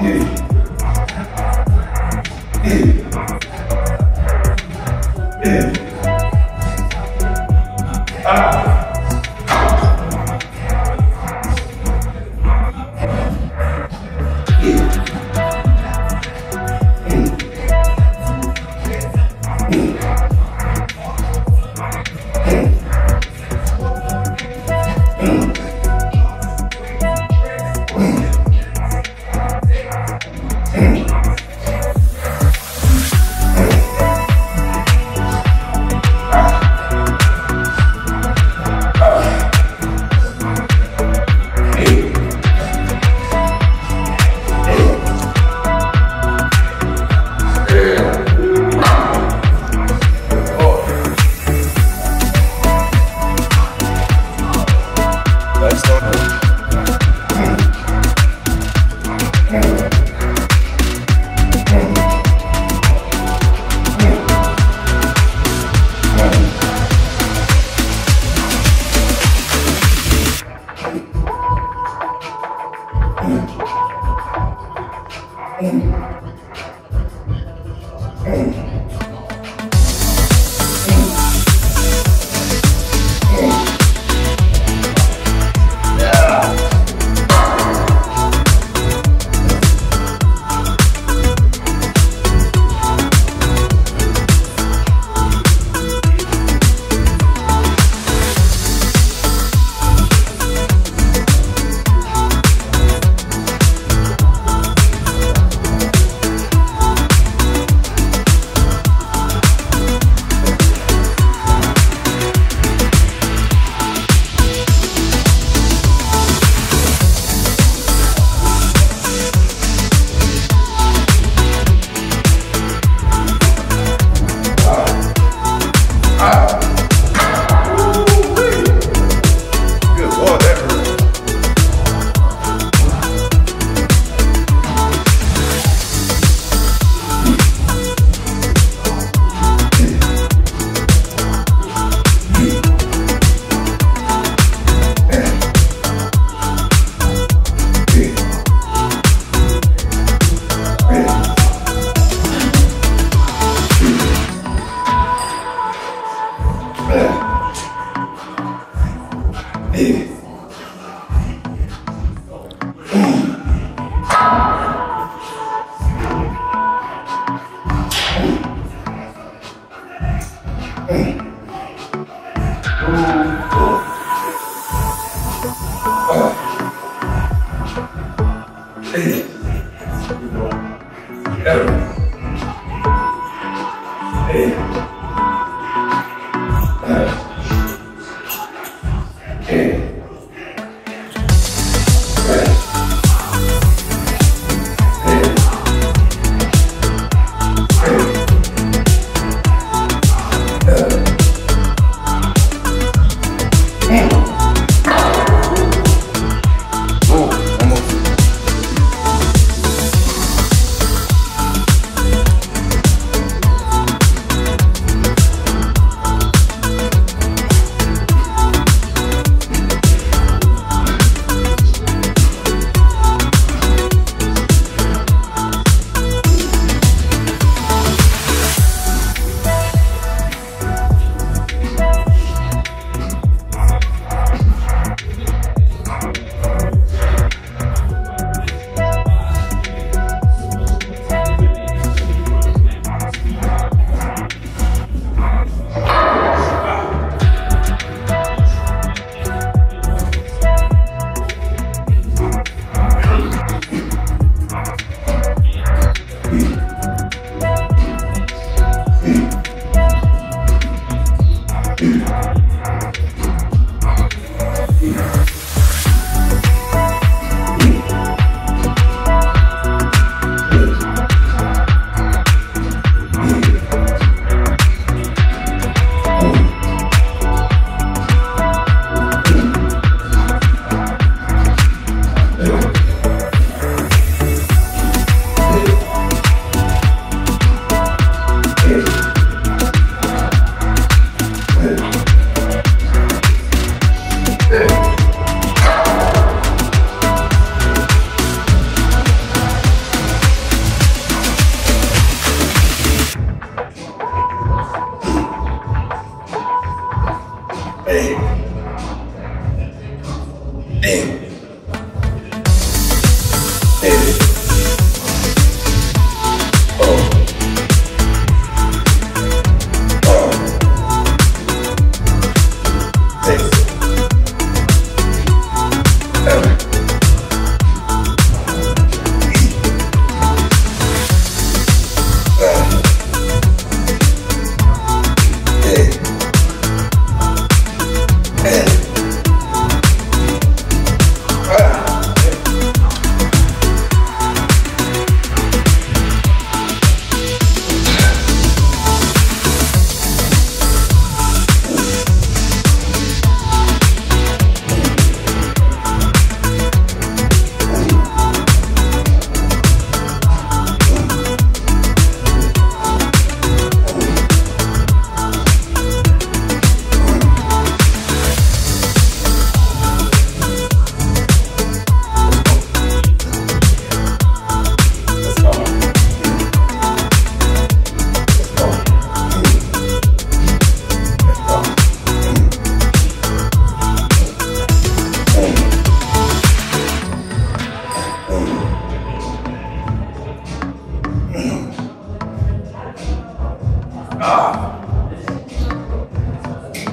Hey.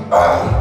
Thank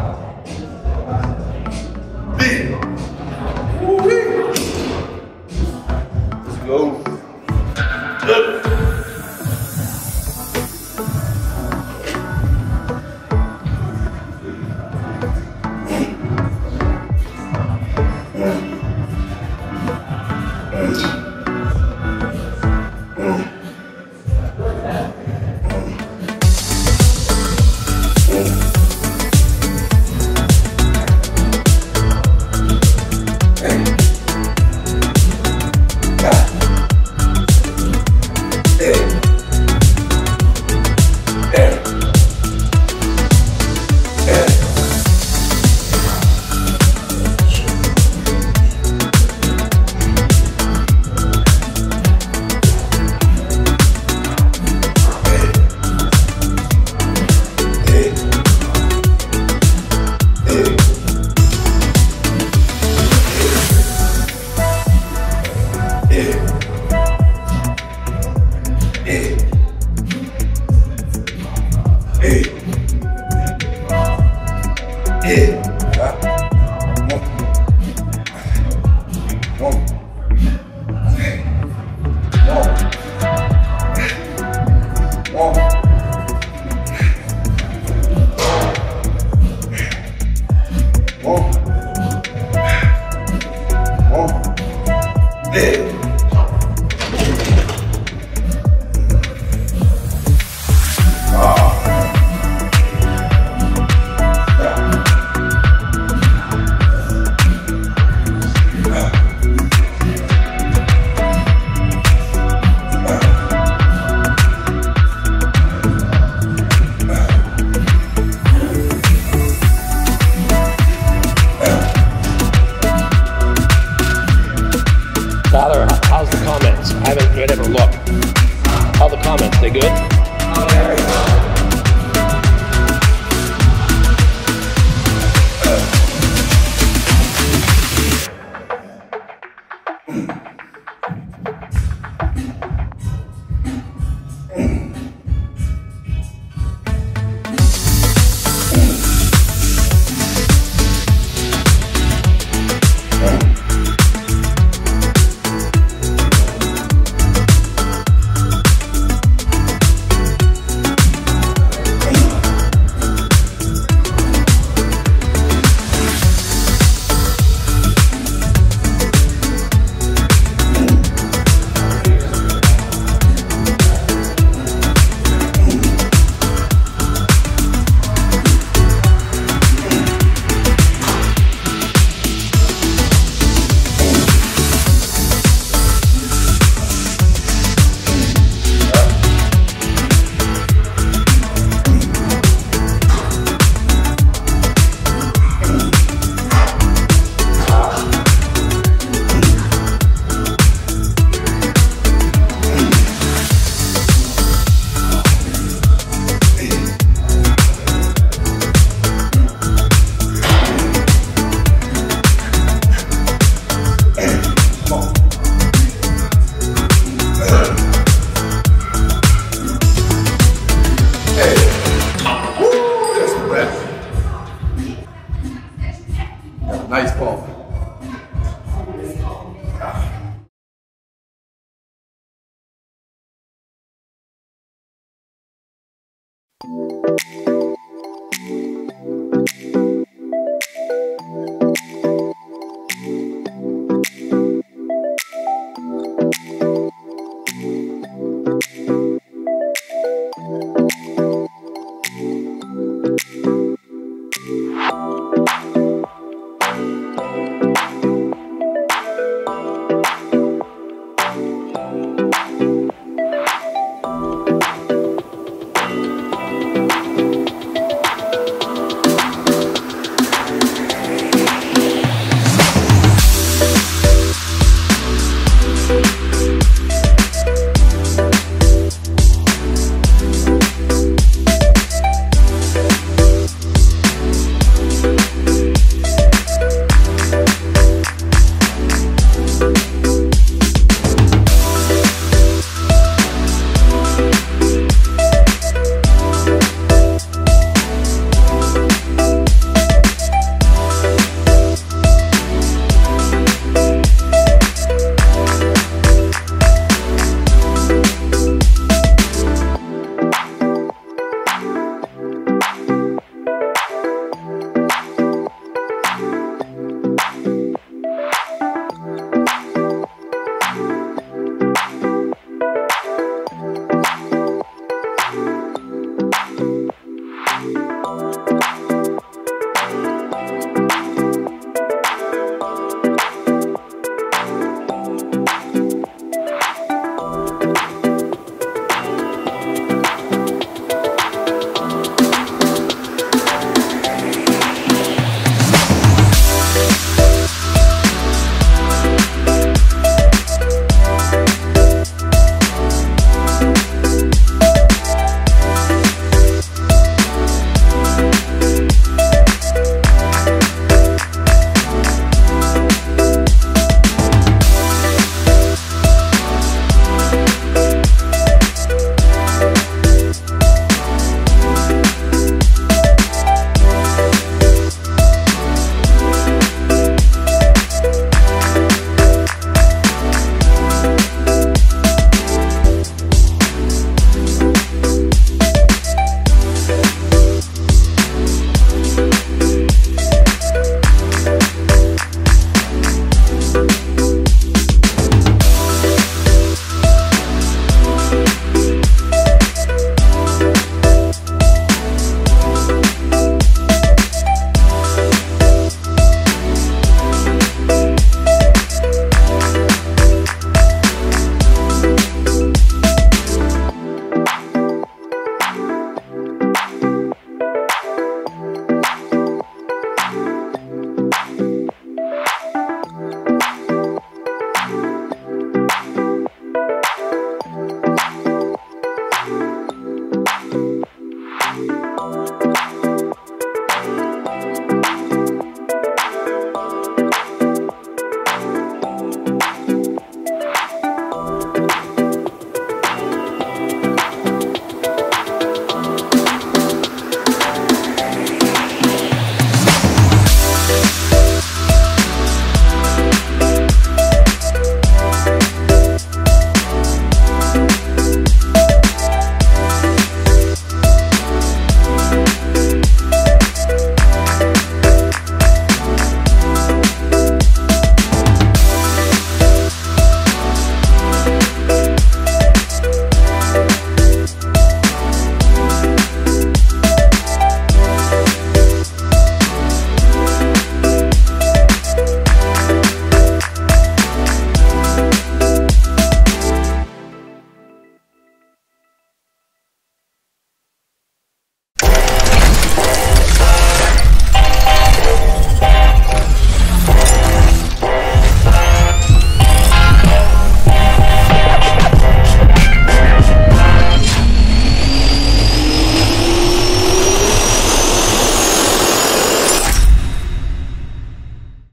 Bye.